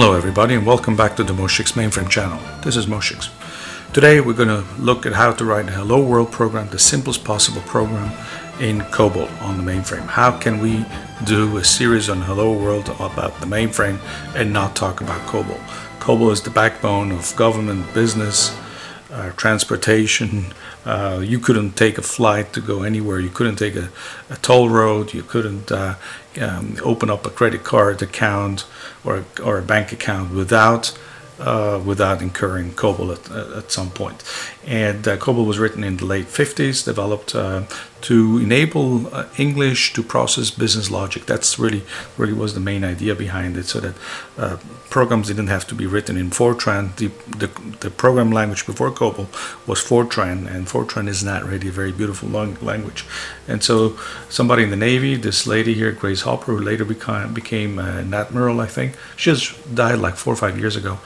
Hello everybody and welcome back to the Moshix mainframe channel. This is Moshix. Today we're going to look at how to write a Hello World program, the simplest possible program in COBOL on the mainframe. How can we do a series on Hello World about the mainframe and not talk about COBOL? COBOL is the backbone of government, business, uh, transportation. Uh, you couldn't take a flight to go anywhere. You couldn't take a, a toll road. You couldn't uh, um, open up a credit card account or, or a bank account without uh, without incurring COBOL at, at some point. And uh, COBOL was written in the late 50s, developed uh, to enable uh, English to process business logic. That's really really was the main idea behind it, so that uh, programs didn't have to be written in Fortran. The, the, the program language before COBOL was Fortran, and Fortran is not really a very beautiful language. And so somebody in the Navy, this lady here, Grace Hopper, who later became, became an admiral, I think, she just died like four or five years ago.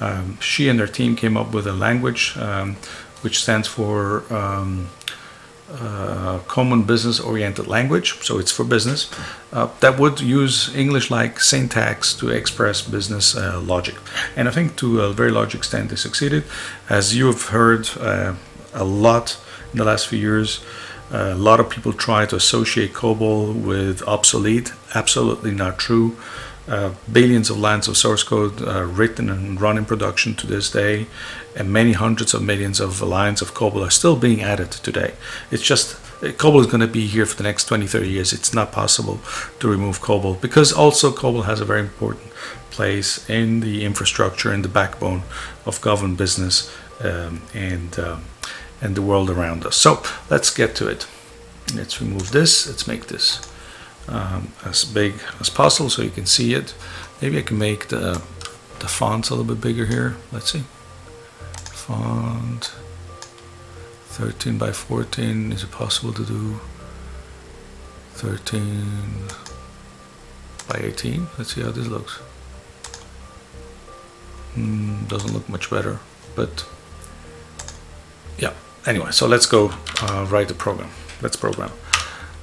Um, she and her team came up with a language um, which stands for um, uh, common business oriented language, so it's for business, uh, that would use English like syntax to express business uh, logic. And I think to a very large extent they succeeded. As you have heard uh, a lot in the last few years, a lot of people try to associate COBOL with obsolete. Absolutely not true. Uh, billions of lines of source code uh, written and run in production to this day, and many hundreds of millions of lines of COBOL are still being added today. It's just COBOL is going to be here for the next 20, 30 years. It's not possible to remove COBOL because also COBOL has a very important place in the infrastructure and the backbone of government business um, and um, and the world around us. So let's get to it. Let's remove this. Let's make this um, as big as possible so you can see it. Maybe I can make the, the fonts a little bit bigger here. Let's see. Font 13 by 14. Is it possible to do 13 by 18? Let's see how this looks. Mm, doesn't look much better, but yeah. Anyway, so let's go uh, write the program. Let's program.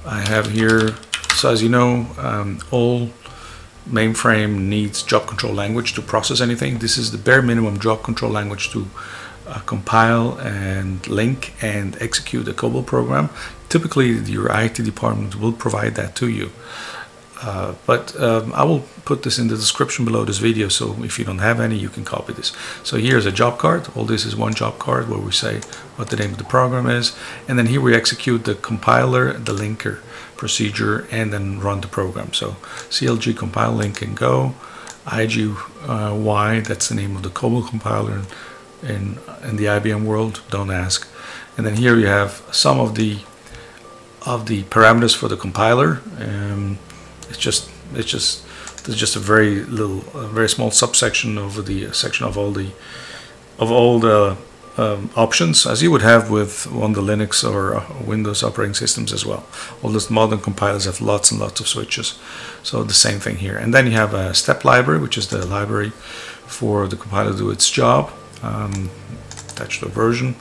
I have here so as you know, um, all mainframe needs job control language to process anything. This is the bare minimum job control language to uh, compile and link and execute a COBOL program. Typically, your IT department will provide that to you. Uh, but um, I will put this in the description below this video so if you don't have any you can copy this. So here's a job card. All this is one job card where we say what the name of the program is and then here we execute the compiler, the linker procedure and then run the program. So CLG compile link and go. IGY, that's the name of the COBOL compiler in, in the IBM world, don't ask. And then here you have some of the of the parameters for the compiler. Um, it's just it's just there's just a very little, a very small subsection of the section of all the of all the um, options as you would have with of the Linux or uh, Windows operating systems as well. All those modern compilers have lots and lots of switches. So the same thing here. And then you have a step library, which is the library for the compiler to do its job, um, attached to a version.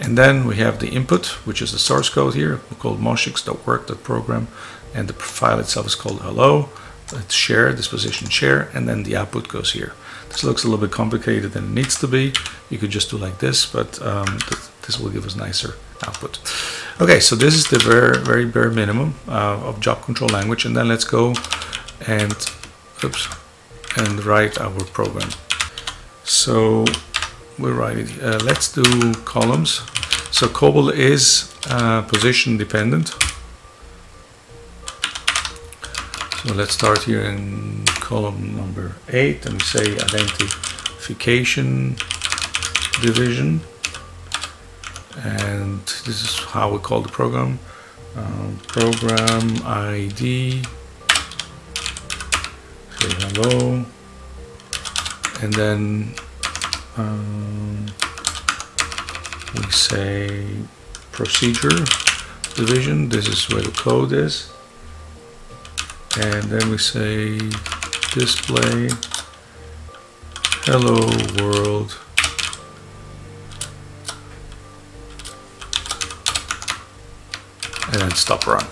And then we have the input, which is the source code here, called moshix.work.program. And the file itself is called hello. It's share, disposition share, and then the output goes here. This looks a little bit complicated than it needs to be. You could just do like this, but um, th this will give us nicer output. Okay, so this is the very, very bare minimum uh, of job control language, and then let's go and, oops, and write our program. So we'll write it. Uh, let's do columns. So COBOL is uh, position dependent. So let's start here in column number 8 and say identification division. And this is how we call the program. Um, program ID say hello. And then um, we say procedure division. This is where the code is and then we say display hello world. And then stop run.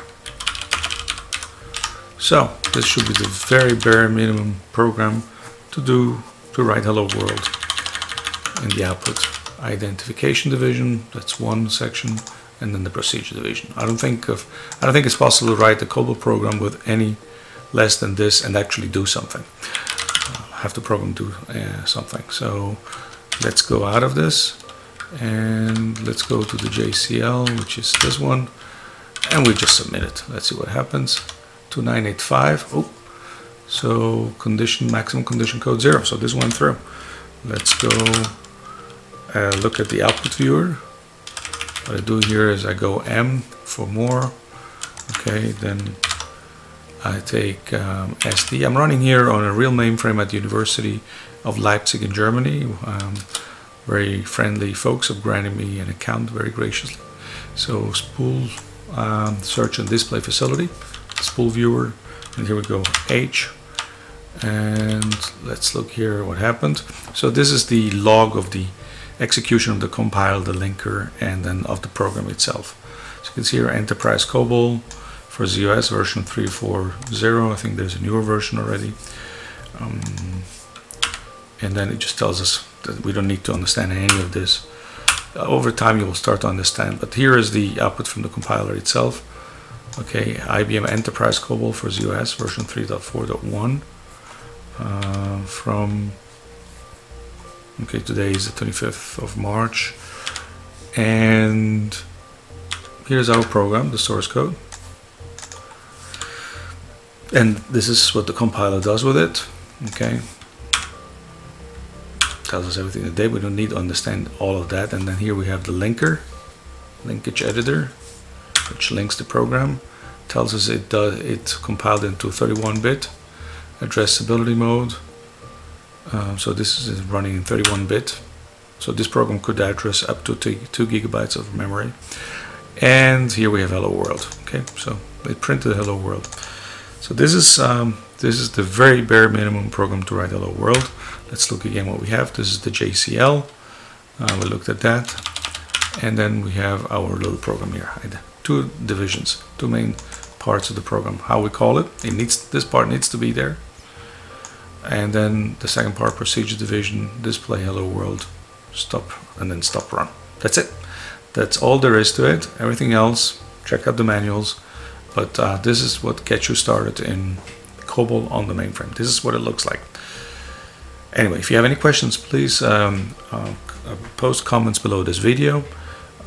So this should be the very bare minimum program to do to write hello world in the output. Identification division that's one section and then the procedure division. I don't think of I don't think it's possible to write the COBOL program with any less than this and actually do something. Have the program do uh, something. So let's go out of this and let's go to the JCL which is this one and we just submit it. Let's see what happens. 2985 oh so condition maximum condition code zero. So this went through. Let's go uh, look at the output viewer. What I do here is I go M for more. Okay then I take um, SD I'm running here on a real mainframe at the University of Leipzig in Germany. Um, very friendly folks have granted me an account very graciously. So spool um, search and display facility spool viewer and here we go H. And let's look here what happened. So this is the log of the execution of the compile the linker and then of the program itself. So you can see here enterprise COBOL for z/OS version 340 I think there's a newer version already. Um, and then it just tells us that we don't need to understand any of this. Uh, over time you will start to understand but here is the output from the compiler itself. Okay IBM Enterprise COBOL for z/OS version 3.4.1 uh, from okay today is the 25th of March. And here's our program the source code and this is what the compiler does with it okay tells us everything today we don't need to understand all of that and then here we have the linker linkage editor which links the program tells us it does it compiled into 31-bit addressability mode. Uh, so this is running in 31-bit. So this program could address up to two gigabytes of memory. And here we have hello world. Okay, so it printed hello world. So this is um, this is the very bare minimum program to write hello world. Let's look again what we have. This is the JCL. Uh, we looked at that. And then we have our little program here. Two divisions, two main parts of the program. How we call it, it needs this part needs to be there and then the second part procedure division display hello world stop and then stop run that's it that's all there is to it everything else check out the manuals but uh, this is what gets you started in COBOL on the mainframe this is what it looks like anyway if you have any questions please um, uh, post comments below this video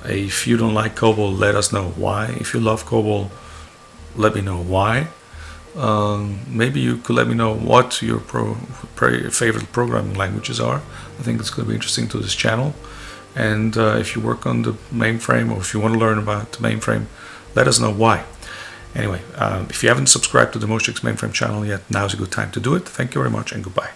if you don't like COBOL let us know why if you love COBOL let me know why um, maybe you could let me know what your pro, pro, favorite programming languages are. I think it's going to be interesting to this channel. And uh, if you work on the mainframe or if you want to learn about the mainframe, let us know why. Anyway, um, if you haven't subscribed to the Moshix mainframe channel yet, now's a good time to do it. Thank you very much and goodbye.